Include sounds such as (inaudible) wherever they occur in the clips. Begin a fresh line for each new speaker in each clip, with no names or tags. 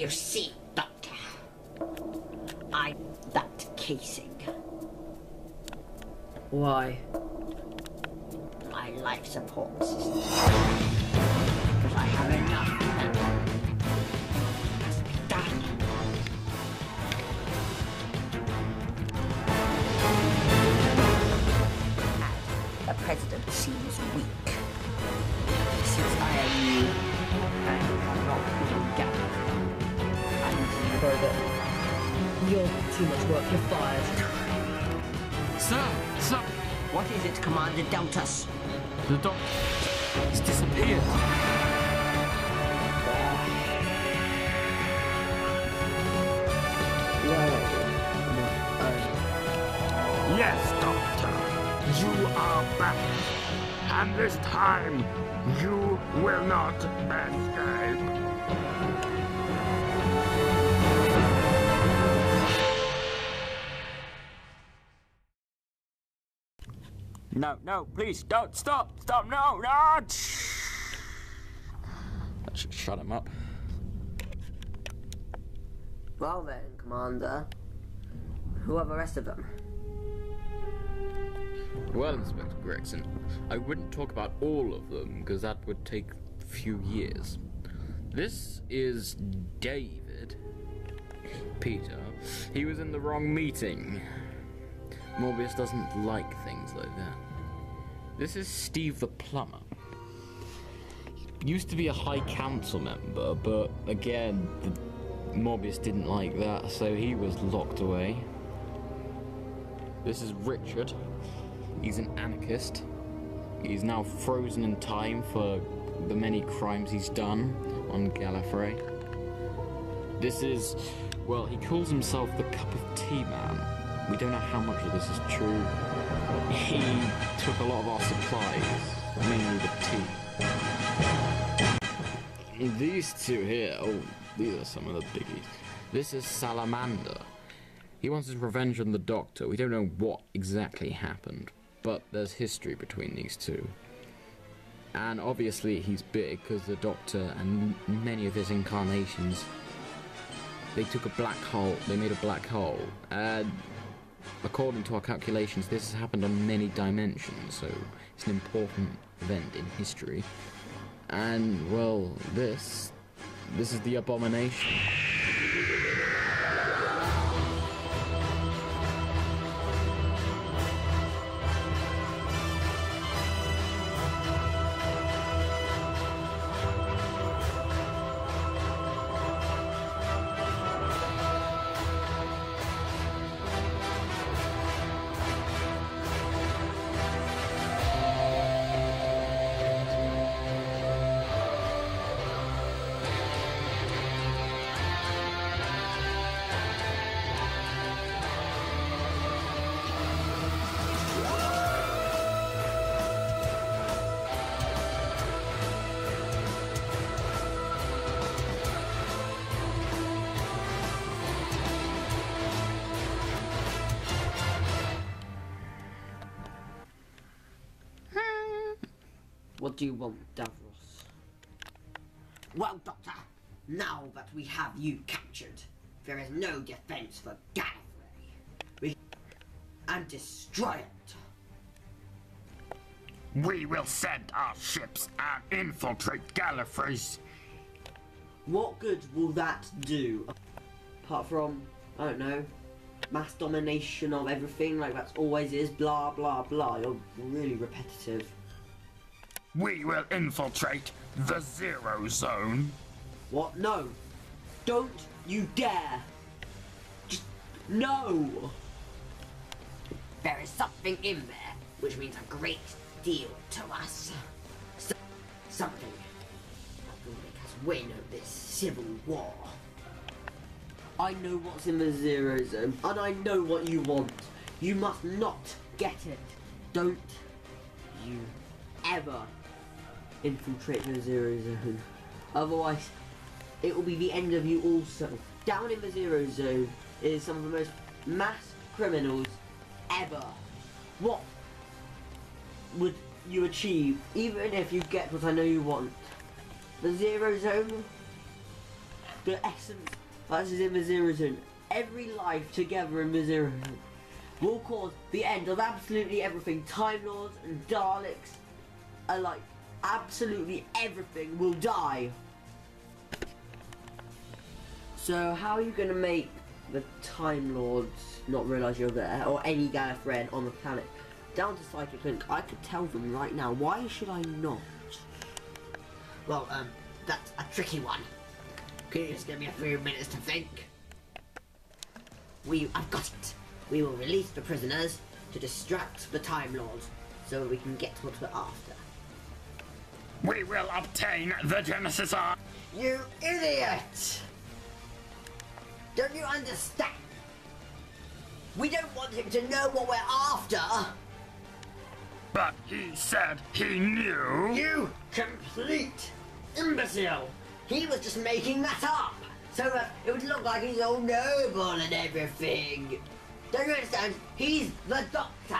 You see, Doctor, I'm that casing.
Why?
My life support system. Because I have enough done. The president seems weak.
Too much work. You're fired.
Sir, sir,
what is it, Commander Deltas?
the doctor has disappeared.
Yes, Doctor. You are back. And this time, you will not escape.
No, no, please don't stop, stop, no, no.
That should shut him up.
Well then, Commander. Who are the rest of them?
Well, Inspector Gregson, I wouldn't talk about all of them because that would take a few years. This is David. Peter. He was in the wrong meeting. Morbius doesn't like things like that. This is Steve the plumber. Used to be a High Council member, but again, the Morbius didn't like that, so he was locked away. This is Richard. He's an anarchist. He's now frozen in time for the many crimes he's done on Gallifrey. This is, well, he calls himself the Cup of Tea Man. We don't know how much of this is true. He took a lot of our supplies, mainly the tea. These two here, oh, these are some of the biggies. This is Salamander. He wants his revenge on the Doctor. We don't know what exactly happened, but there's history between these two. And obviously he's big because the Doctor and many of his incarnations, they took a black hole, they made a black hole. And according to our calculations, this has happened on many dimensions, so it's an important event in history. And, well, this, this is the abomination.
Do you want, Davros?
Well, Doctor, now that we have you captured, there is no defense for Gallifrey. We and destroy it.
We will send our ships and infiltrate Gallifrey's.
What good will that do? Apart from, I don't know, mass domination of everything, like that's always is, blah blah blah. You're really repetitive.
We will infiltrate the Zero Zone.
What? No! Don't you dare! Just no!
There is something in there which means a great deal to us. So- something that will make us win this civil war.
I know what's in the zero zone, and I know what you want. You must not get it. Don't you ever infiltrate the zero zone. Otherwise, it will be the end of you also. Down in the zero zone is some of the most mass criminals ever. What would you achieve, even if you get what I know you want? The zero zone the essence that is in the Zero Zone, every life together in the Zero Zone, will cause the end of absolutely everything. Time Lords and Daleks alike. Absolutely everything will die. So how are you gonna make the Time Lords not realise you're there, or any Gallifreyan on the planet? Down to Psychic Link, I could tell them right now. Why should I not?
Well, um, that's a tricky one. Can you just give me a few minutes to think? We, I've got it. We will release the prisoners to distract the Time Lords so we can get what we're after.
We will obtain the Genesis Ark.
You idiot! Don't you understand? We don't want him to know what we're after!
But he said he knew.
You complete imbecile! He was just making that up! So that it would look like he's all noble and everything! Don't you understand? He's the doctor!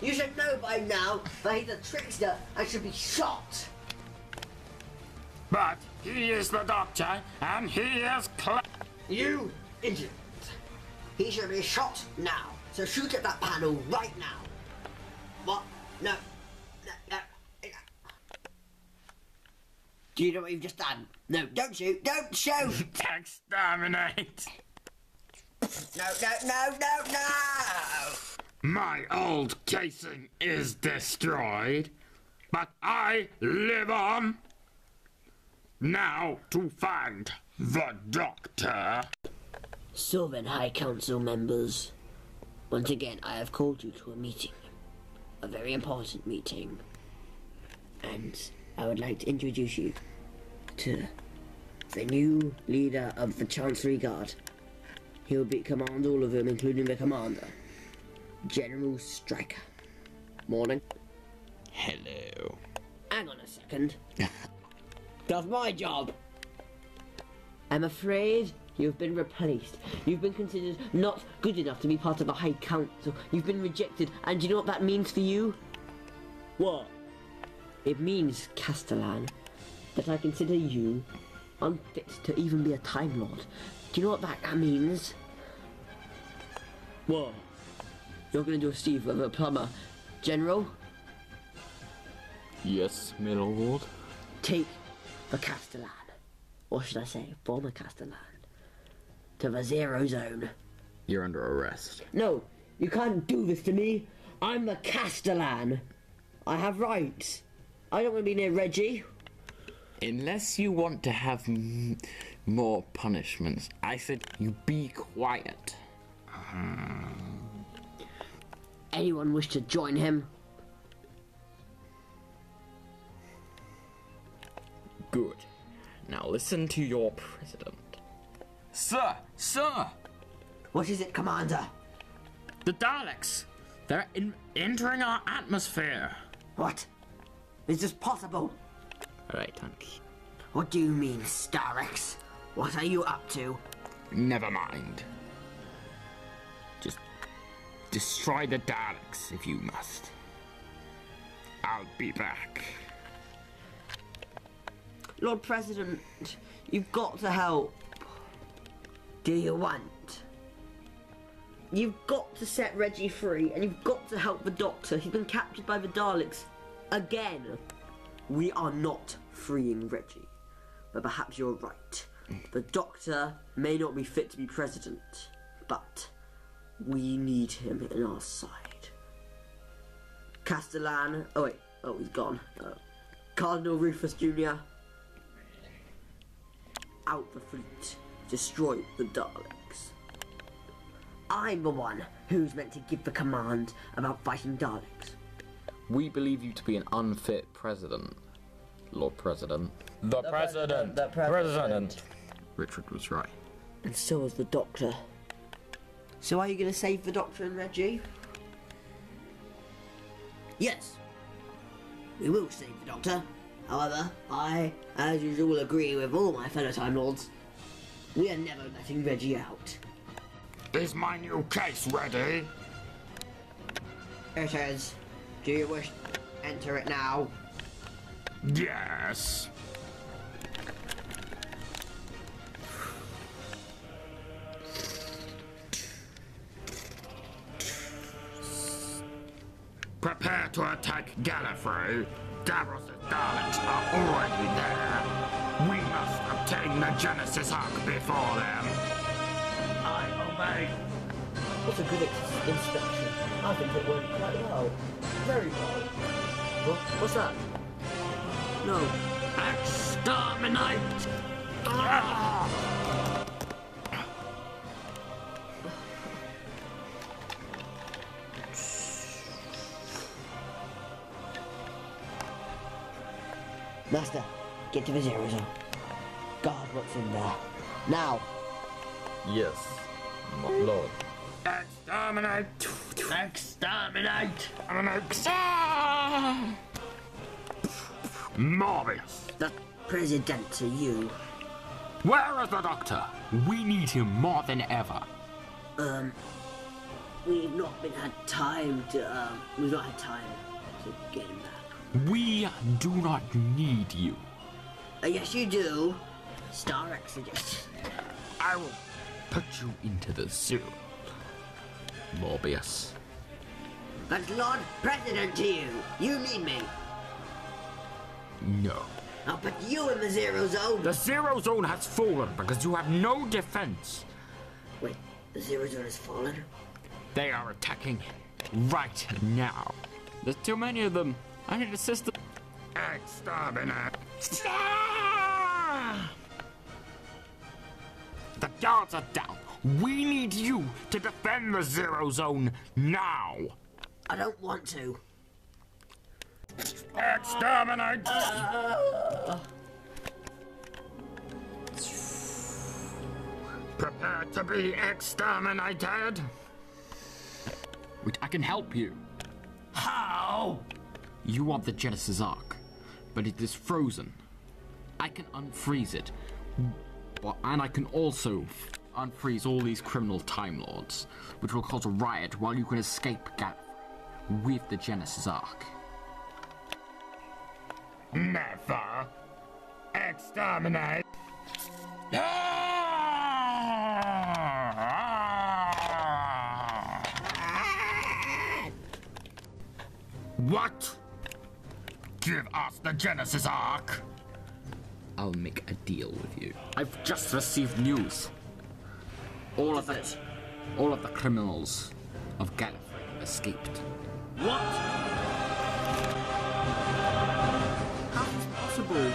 You should know by now that he's a trickster and should be shot!
But he is the doctor, and he is cl-
You idiot! He should be shot now! So shoot at that panel right now! What? No. No, no. Do you know what you've just done? No, don't shoot! Don't shoot!
exterminate.
No, no, no, no, no!
My old casing is destroyed, but I live on. Now to find the doctor.
So then, High Council members, once again I have called you to a meeting. A very important meeting. And I would like to introduce you to the new leader of the Chancery Guard. He will be command all of them, including the commander. General Striker. Morning.
Hello.
Hang on a second. (laughs) That's my job. I'm afraid you've been replaced. You've been considered not good enough to be part of the High Council. You've been rejected, and do you know what that means for you? What? It means, Castellan, that I consider you unfit to even be a Time Lord. Do you know what that, that means? What? You're gonna do a Steve with a plumber. General,
Yes, my lord.
take the Castellan, or should I say, former Castellan, to the Zero Zone.
You're under arrest.
No, you can't do this to me. I'm the Castellan. I have rights. I don't want to be near Reggie.
Unless you want to have m- more punishments, I said you be quiet.
Anyone wish to join him?
Listen to your president.
Sir, sir,
What is it, Commander?
The Daleks. They're in- entering our atmosphere.
What? Is this possible?
Alright, Tanky.
What do you mean, Starex? What are you up to?
Never mind. Just destroy the Daleks if you must.
I'll be back.
Lord President, you've got to help.
Do you want?
You've got to set Reggie free, and you've got to help the Doctor. He's been captured by the Daleks again. We are not freeing Reggie, but perhaps you're right. The Doctor may not be fit to be president, but we need him in our side. Castellan. Oh wait. Oh, he's gone. Uh, Cardinal Rufus Jr. Out the fleet. Destroy the Daleks.
I'm the one who's meant to give the command about fighting Daleks.
We believe you to be an unfit president, Lord President.
the, president,
the
president.
Richard was right.
And so was the Doctor. So are you going to save the Doctor and Reggie?
Yes, we will save the Doctor. However, I, as usual, agree with all my fellow Time Lords. We are never letting Reggie out.
Is my new case ready?
It is. Do you wish to enter it now?
Yes. Gallifrey. Davros' Daleks are already there. We must obtain the Genesis Ark before them. I obey.
What's a good ex- inspection? I think it went quite well. Very well. What? What's that? No.
Exterminate!
Master, get to the zero zone. God, what's in there? Now.
Yes, my lord.
Exterminate!
Exterminate!
Exterminate! Ah! Morbius!
The president to you.
Where is the doctor? We need him more than ever.
Um, we've not been had time to, um, we've not had time to get him back.
We do not need you.
Uh, yes, you do. Star Exodus.
I will put you into the zoo. Morbius.
But Lord President to you. You need me.
No.
I'll put you in the zero zone.
The zero zone has fallen because you have no defense.
Wait, the zero zone has fallen?
They are attacking right now.
There's too many of them. I need a system.
Exterminate. Ah! The guards are down. We need you to defend the zero zone now.
I don't want to.
Exterminate! Prepare to be exterminated.
Wait, I can help you.
How?
You want the Genesis Ark, but it is frozen. I can unfreeze it, but, and I can also unfreeze all these criminal Time Lords, which will cause a riot while you can escape Gallifrey with the Genesis Ark.
Never. Exterminate. Ah! What? Give us the Genesis Ark.
I'll make a deal with you. I've just received news. All of it. all of the criminals of Gallifrey escaped.
What? How is this possible?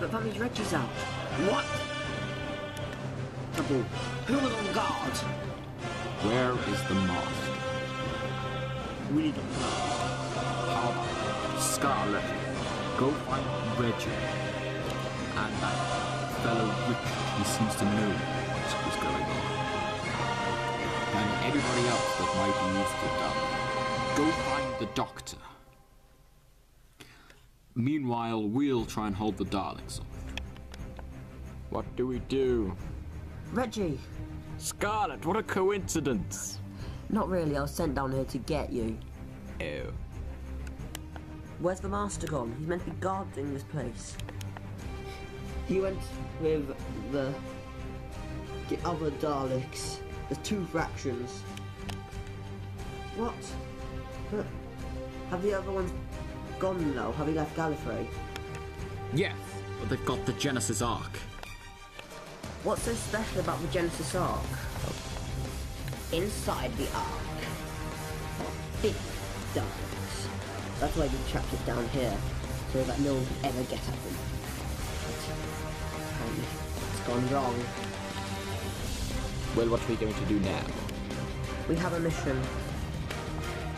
But that means Reggie's out. What? Double. Who was on guard?
Where is the mask?
We need a plan.
How about Scarlet? Go find Reggie and that fellow Richard. He seems to know what's, what's going on. And everybody else that might be used to that. Go find the doctor. Meanwhile, we'll try and hold the Daleks off. What do we do?
Reggie.
Scarlet, what a coincidence!
Not really. I was sent down here to get you.
Oh.
Where's the master gone? He's meant to be guarding this place. He went with the the other Daleks. There's two fractions. What? Huh. Have the other ones gone now? Have they left Gallifrey?
Yes, but they've got the Genesis Ark.
What's so special about the Genesis Ark? Inside the Ark are big Daleks. That's why we trapped it down here, so that no one could ever get at them. Um, it's gone wrong.
Well, what are we going to do now?
We have a mission.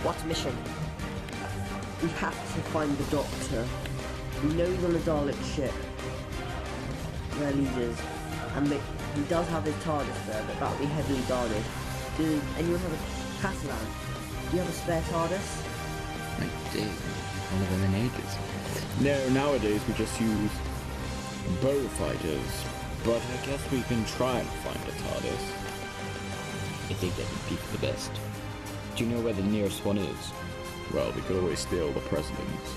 What mission? We have to find the Doctor. We know he's on the Dalek ship. Their leaders. And he does have his TARDIS there, but that'll be heavily guarded. Do anyone have a Castellan? Do you have a spare TARDIS?
I did. One of them in ages.
No, nowadays we just use bow fighters. But I guess we can try and find a TARDIS.
I think that would be for the best. Do you know where the nearest one is?
Well, we could always steal the president's.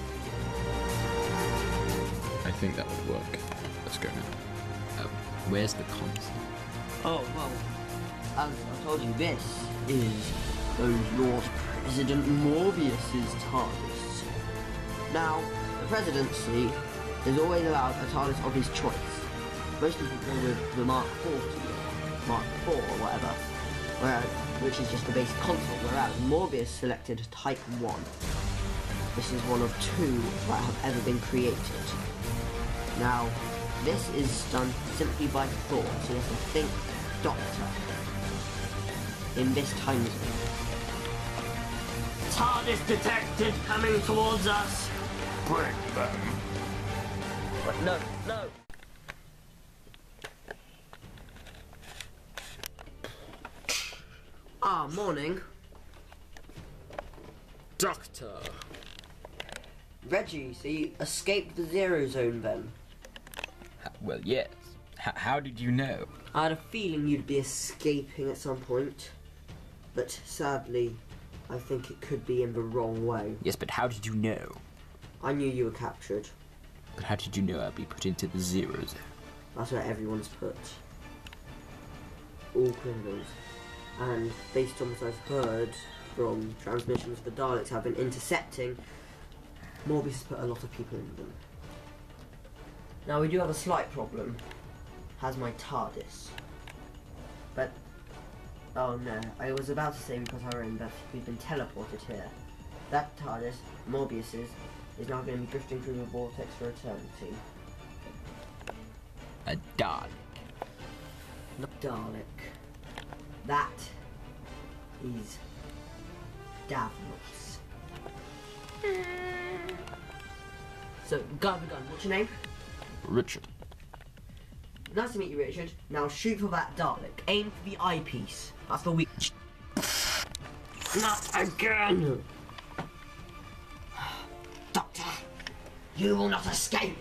I think that would work. Let's go now. Uh, where's the console?
Oh, well, as I told you, this is those Lord President Morbius's TARDIS. Now, the presidency is always allowed a TARDIS of his choice. Most people go with the Mark 40 or Mark 4 or whatever, whereas, which is just a basic console, whereas Morbius selected Type 1. This is one of two that have ever been created. Now, this is done simply by thought, so you have to think Doctor in this time zone.
TARDIS detected coming towards us.
Bring them.
But no, no. Ah, morning.
Doctor.
Reggie, so you escaped the zero zone then?
Well, yes. H- how did you know?
I had a feeling you'd be escaping at some point, but sadly, I think it could be in the wrong way.
Yes, but how did you know?
I knew you were captured.
But how did you know I'd be put into the zero zone?
That's where everyone's put. All criminals. And based on what I've heard from transmissions the Daleks have been intercepting, Morbius has put a lot of people in them. Now we do have a slight problem. Has my TARDIS. But oh no, I was about to say because I remember we've been teleported here. That TARDIS, Morbius's, is now going to be drifting through the vortex for eternity.
A Dalek.
Not Dalek. That is Davros. So, gun the gun. What's your name?
Richard.
Nice to meet you, Richard. Now shoot for that Dalek. Aim for the eyepiece. That's the weak.
Not again! Doctor, you will not escape!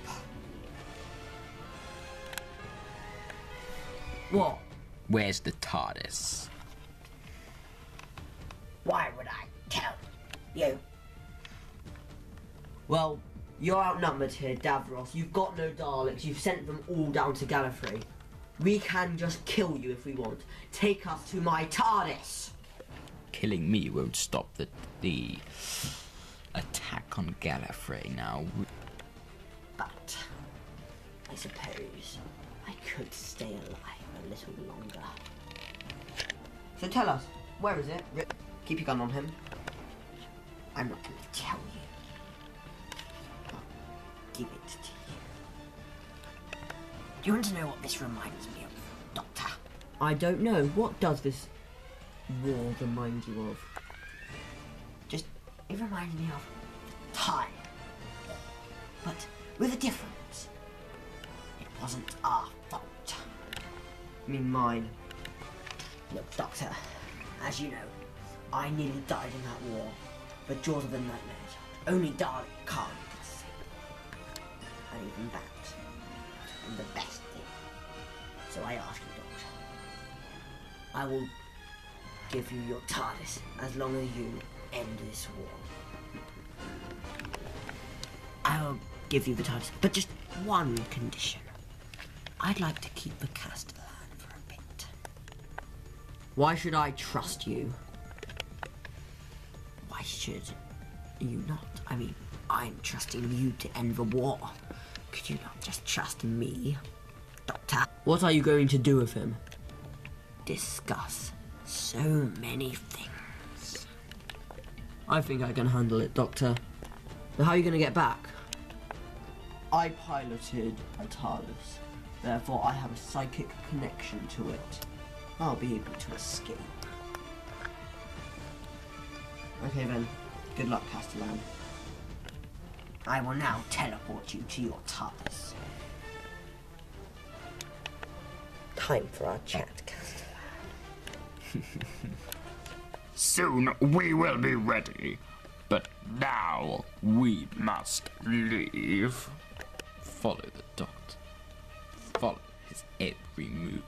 What?
Where's the TARDIS?
Why would I tell you?
Well, you're outnumbered here, Davros. You've got no Daleks. You've sent them all down to Gallifrey. We can just kill you if we want. Take us to my TARDIS.
Killing me won't stop the the attack on Gallifrey now.
But I suppose I could stay alive a little longer. So tell us, where is it? Keep your gun on him. I'm not going to tell you. I'll give it to you.
Do you want to know what this reminds me of, Doctor?
I don't know. What does this war remind you of?
Just, it reminds me of time. But with a difference. It wasn't our fault.
I mean, mine.
Look, Doctor, as you know, I nearly died in that war. But Jaws of the Nightmares, only Dalek can't save. And even that, I ask you, Doctor, I will give you your TARDIS as long as you end this war. I'll give you the TARDIS, but just one condition. I'd like to keep the Castellan for a bit.
Why should I trust you?
Why should you not? I mean, I'm trusting you to end the war. Could you not just trust me?
What are you going to do with him?
Discuss so many things.
I think I can handle it, Doctor. But how are you going to get back? I piloted a TARDIS. Therefore, I have a psychic connection to it. I'll be able to escape. Okay then. Good luck, Castellan.
I will now teleport you to your TARDIS.
Time for our chat. (laughs)
Soon we will be ready. But now we must leave.
Follow the doctor. Follow his every move.